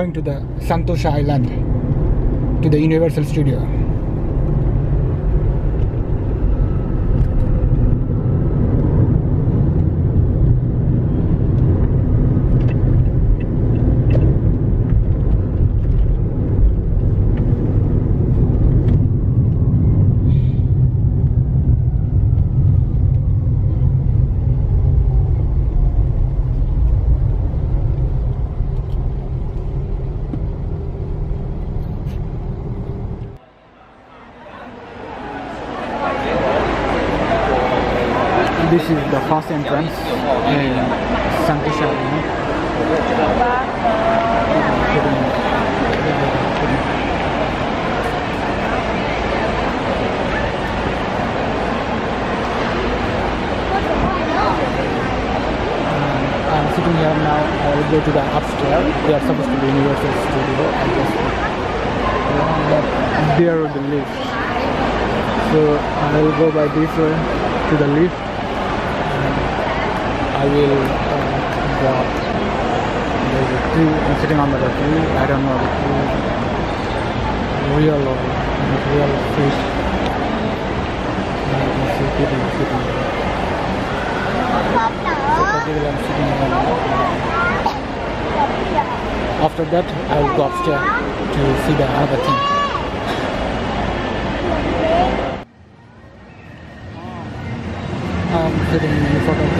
going to the Sentosa Island to the Universal Studio. This is the first entrance in Sentosa Island. Um, I'm sitting here now. I will go to the upstairs. They are supposed to be Universal Studio. I just there are the lift. So I will go by this way to the lift. I will uh, up. There's a. I'm sitting under the tree. I don't know if it's real or real fish. I can see sitting I'm sitting here. After that, I will go upstairs to see the other thing. I'm sitting in front of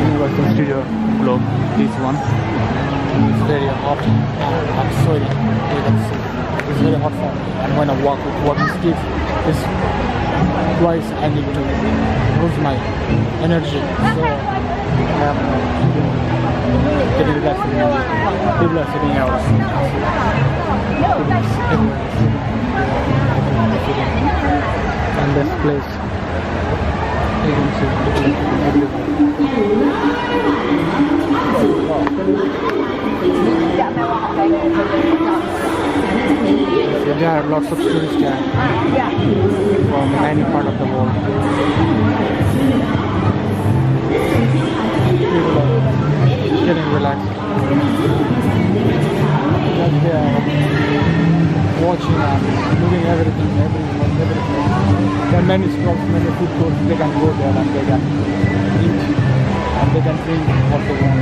Universal Studio globe, this one. It's very hot I'm sweating. You can see. It's very hot for me. And when I walk with walking sticks, it's twice I need to lose my energy. So um, I am getting. People out. Everyone. Everyone is sitting. And this place you can see people are sitting everywhere. So there are lots of tourists here from many part of the world. People are getting relaxed. Just they are watching uh, and looking everything, everyone, everything. There many spots, many food courts. They can go there and they can eat and they can drink what they want.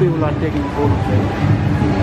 People are taking photos. The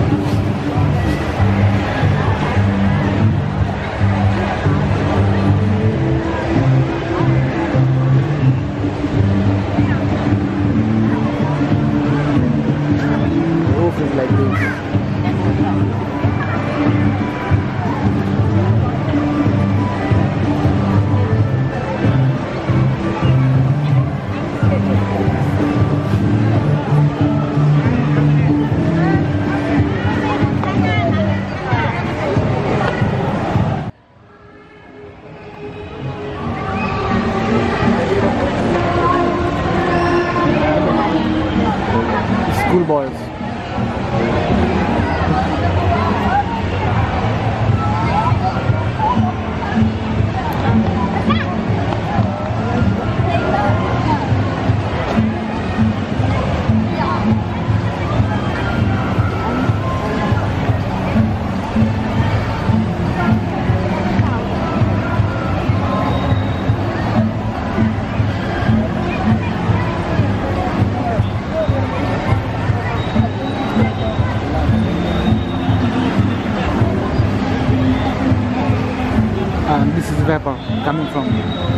this is vapor coming from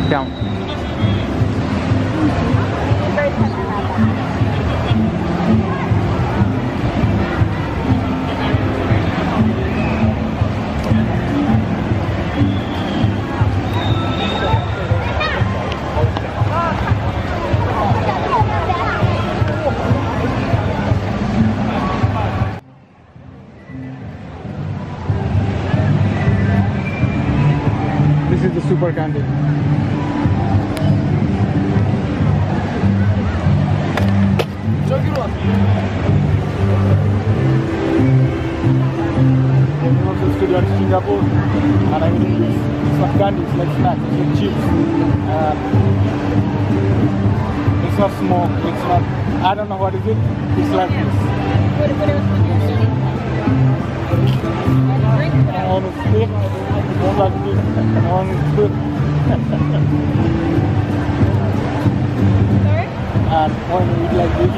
down. Super candy. Studio at Singapore and I'm eating this. It's not candy, it's like snacks, it's like chips. Uh, it's not smoke, it's not, I don't know what is it. It's like this. On a stick, not like this, on a stick. and when you eat like this,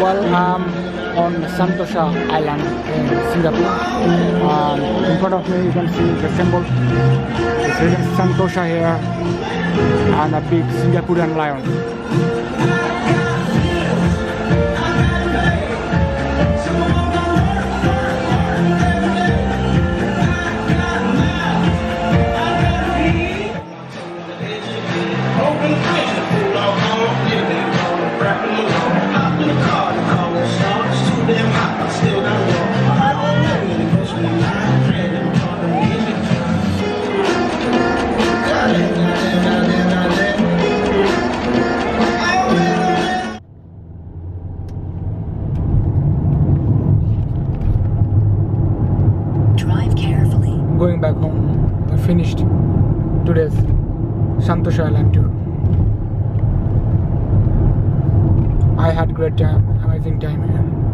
Well, I'm on Sentosa Island in Singapore. And in front of me, you can see the symbol. It's written Sentosa here, and a big Singaporean lion. Finished today's Sentosa Island tour. I had great time, amazing time here.